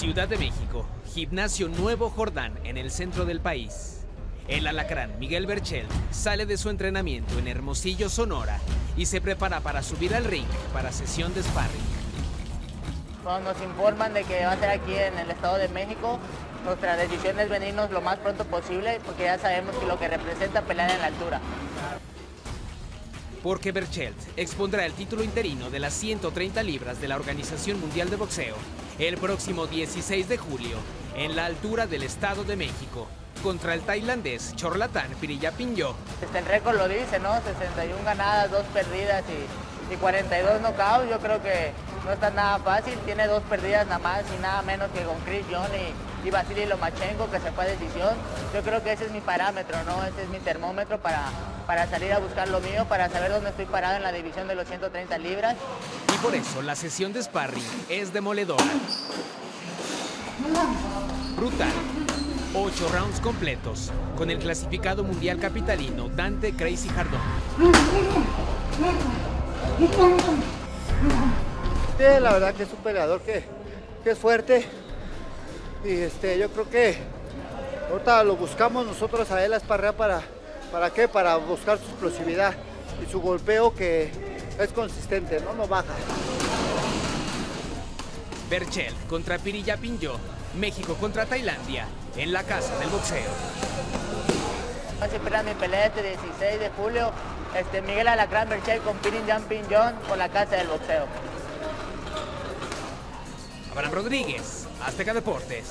Ciudad de México, Gimnasio Nuevo Jordán en el centro del país. El alacrán Miguel Berchel sale de su entrenamiento en Hermosillo, Sonora y se prepara para subir al ring para sesión de sparring. Cuando nos informan de que va a ser aquí en el Estado de México, nuestra decisión es venirnos lo más pronto posible porque ya sabemos que lo que representa pelear en la altura. Porque Berchelt expondrá el título interino de las 130 libras de la Organización Mundial de Boxeo el próximo 16 de julio en la altura del Estado de México contra el tailandés Chorlatan Piriyapinyo. Este, el récord lo dice, ¿no? 61 ganadas, 2 perdidas y, y 42 knockouts. Yo creo que no está nada fácil. Tiene dos perdidas nada más y nada menos que con Chris John y, y Vasily Lomachenko, que se fue a decisión. Yo creo que ese es mi parámetro, ¿no? Ese es mi termómetro para, para salir a buscar lo mío, para saber dónde estoy parado en la división de los 130 libras. Y por eso la sesión de sparring es demoledora. Brutal. Ocho rounds completos, con el clasificado mundial capitalino Dante Crazy Jardón. Sí, la verdad que es un peleador que, que es fuerte. Y este, yo creo que ahorita lo buscamos nosotros a él a esparrear para, ¿para qué? Para buscar su explosividad y su golpeo que es consistente, no no baja. Berchel contra Pirilla Pinjo, México contra Tailandia, en la casa del boxeo. Siempre era mi pelea este 16 de julio, este, Miguel Alacrán Berchel con Pirin Jan Pinjon por la casa del boxeo. Abraham Rodríguez, Azteca Deportes.